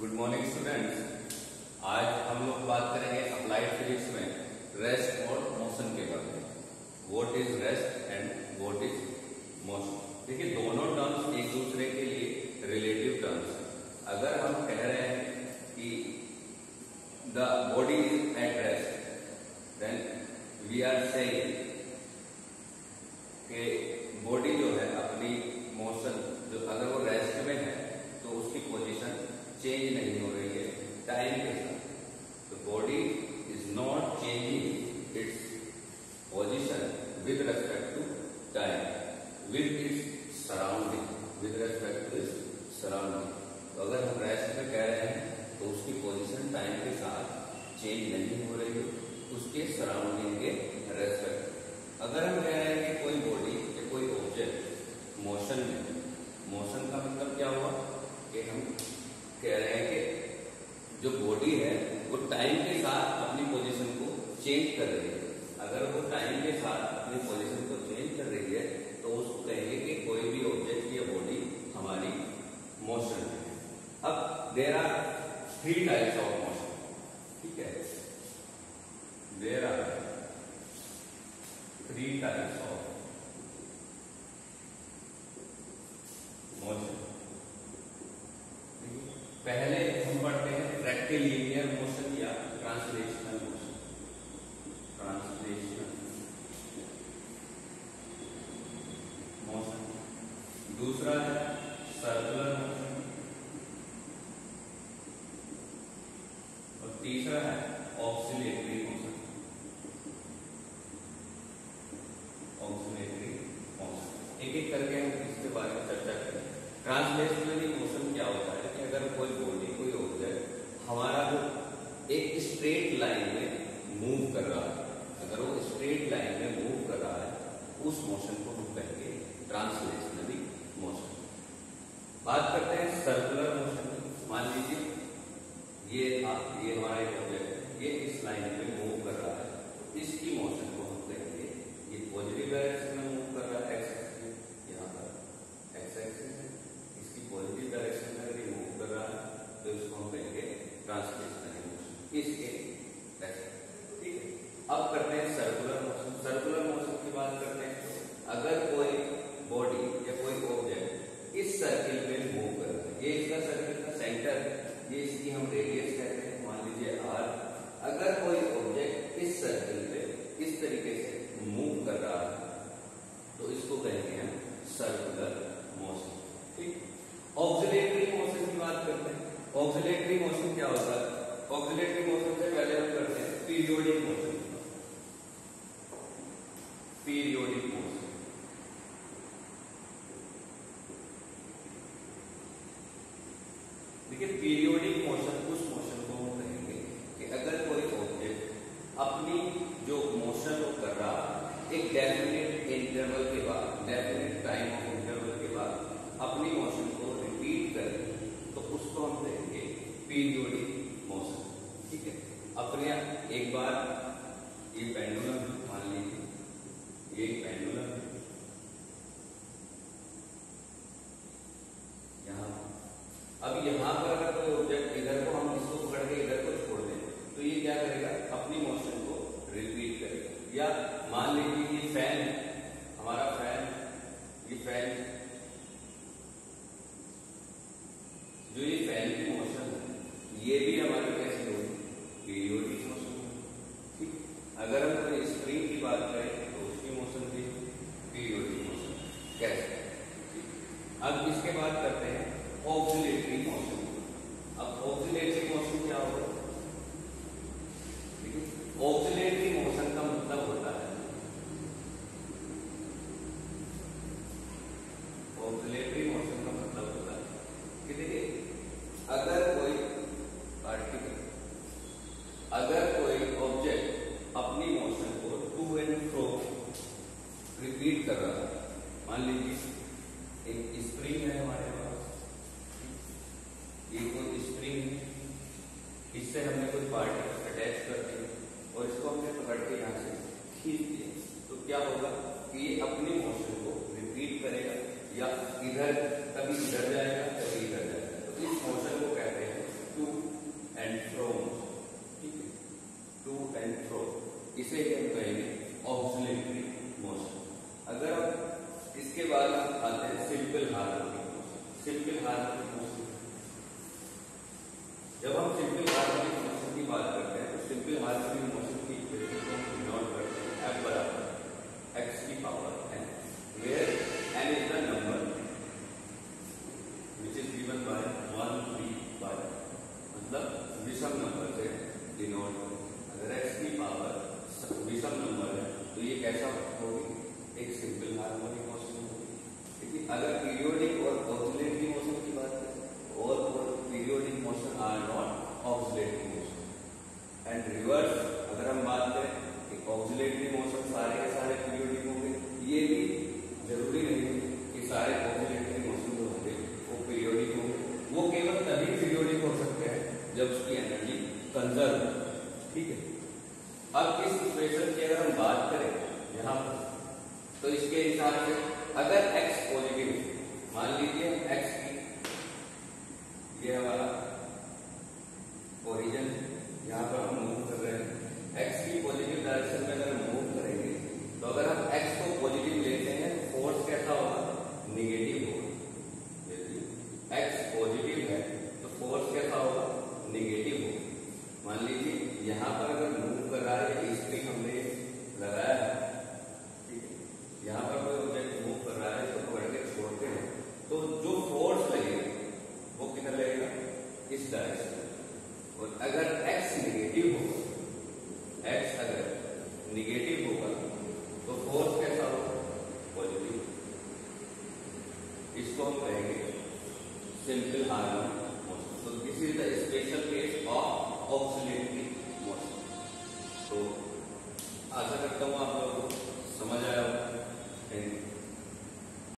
Good morning students आज हम लोग बात करेंगे अप्लाइड फिजिक्स में रेस्ट और मोशन के बारे में। What is rest and what is motion देखिए, दोनों टर्म्स एक दूसरे टाइम के साथ चेंज नहीं हो रही है उसके सराउंडिंग के respect there are three types of motion. पहले हम पढ़ते हैं रेक्टिलिनियर मोशन या ट्रांसलेशन सर्कुलर मोशन मान लीजिए, ये आप, ये हमारा एक ऑब्जेक्ट ये इस लाइन में मूव कर रहा है, इसकी मोशन को हम कहेंगे, ये पॉजिटिव डायरेक्शन ऑक्सीटरी मोशन क्या होता है? ऑक्सीटरी मोशन से पहले हम करते हैं पीरियोडिक मोशन। Periodic motion. देखिए, पीरियोडिक मोशन उस मोशन को हम कहेंगे कि अगर कोई ऑब्जेक्ट अपनी जो मोशन वो कर रहा है, एक डेफिनेट इंटरवल के बाद डेफिनेट टाइम ऑफ़ depend या इधर कभी इधर जाएगा कभी इधर जाएगा। तो इस मोशन को कहते हैं टू एंड फ्रो ठीक है? टू एंड फ्रो इसे हम कहेंगे ऑक्सिलेटरी मोशन अगर आप इसके बाद आते हैं simple harmonic motion simple harmonic कैसा होगी? एक सिंपल हार्मोनिक मोशन होगी। अगर पीरियोडिक और ऑक्सिलेटरी मोशन की बात करें, और periodic motion are not oscillatory motion and reverse अगर हम बात करें कि ऑक्सिलेटरी मोशन सारे के सारे पीरियोडिक होंगे, ये भी ज़रूरी नहीं है कि सारे ऑक्सिलेटरी मोशन जो होंगे, वो पीरियोडिक होंगे। वो केवल तभी पीरियोडिक हो सकते हैं जब उसकी एनर्जी कंजर्व ठीक है? अब इस इक्वेशन की अगर हम बात करें यहाँ पर तो इसके हिसाब से अगर x पॉजिटिव मान लीजिए x की ये हमारा ओरिजिन यहाँ पर हम मूव कर रहे हैं x की पॉजिटिव डायरेक्शन में अगर मूव करेंगे तो अगर हम x को पॉजिटिव लेते हैं तो फोर्स कैसा होगा निगेटिव होगा यदि x पॉजिटिव है तो फोर्स कैसा होगा निगेटिव होगा मान लीजिए यहाँ पर अगर मूव कर रहा है स्प्रिंग हमने लगाया है ठीक है यहाँ पर कोई ऑब्जेक्ट मूव कर रहा है इसको पकड़ के छोड़ते हैं तो जो फोर्स लगेगा वो किधर लगेगा इस डायरेक्शन में और अगर x निगेटिव होगा x अगर निगेटिव होगा तो फोर्स कैसा होगा पॉजिटिव इसको हम कहेंगे सिंपल हार्मोनिक मोशन तो this is the special case of oscillatory motion तो आशा करता हूँ